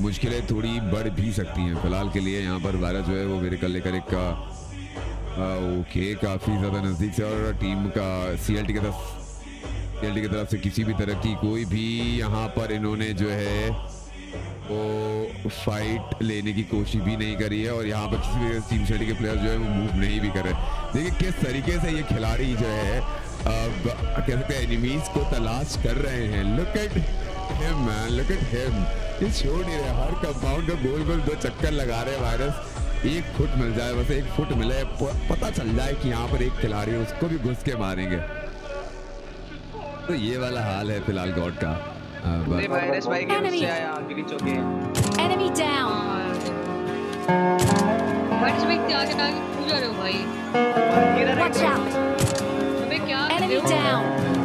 मुश्किलें थोड़ी बढ़ भी सकती हैं। फ़िलहाल के लिए यहाँ पर भारत जो है वो मेरे कल लेकर एक का ओके, काफ़ी ज़्यादा नज़दीक से और टीम का सी एल टी की तरफ़ सी एल टी की तरफ़ से किसी भी तरह की कोई भी यहाँ पर इन्होंने जो है वो फाइट लेने की कोशिश भी नहीं करी है और यहाँ पर किसी भी टीम शेल्टी के प्लेयर जो है वो मूव नहीं भी कर रहे। देखिए किस तरीके से ये खिलाड़ी जो है अब कह सकते हैं एनिमीज को तलाश कर रहे हैं। Look at him look at him ये छोड़ नहीं रहे हर कंपाउंड का गोल गोल दो चक्कर लगा रहे वायरस एक फुट मिल जाए बस एक फुट मिले पता चल जाए कि यहाँ पर एक खिलाड़ी है उसको भी घुस के मारेंगे। तो ये वाला हाल है फ़िलहाल गॉड का। वायरस भाई के उससे आया ग्लिच हो। गया एनिमी डाउन वायरस भाई क्या क्या कूद रहे हो भाई। वॉच आउट अबे क्या एनिमी डाउन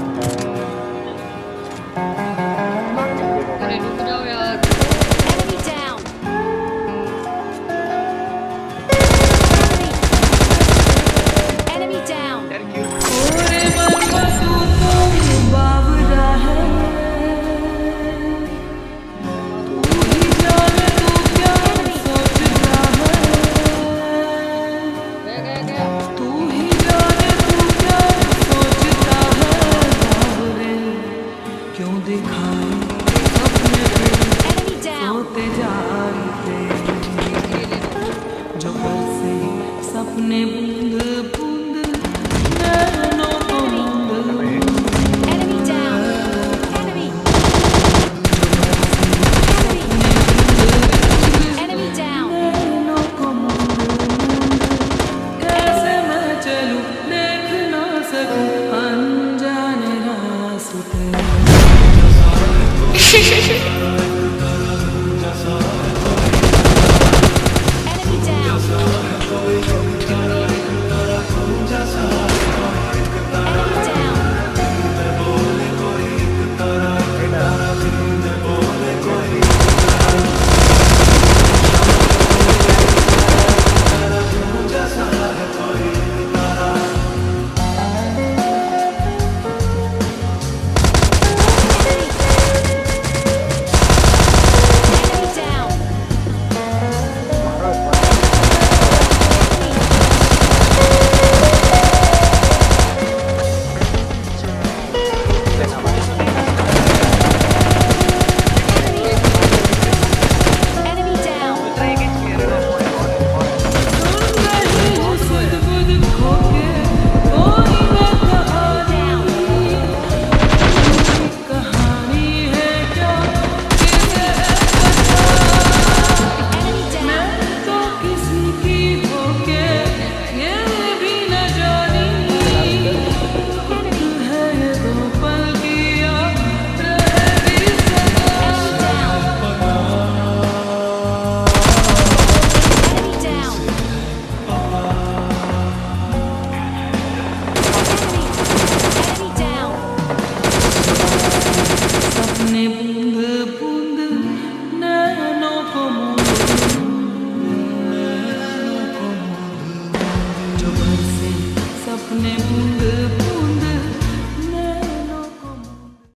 अपने मुंह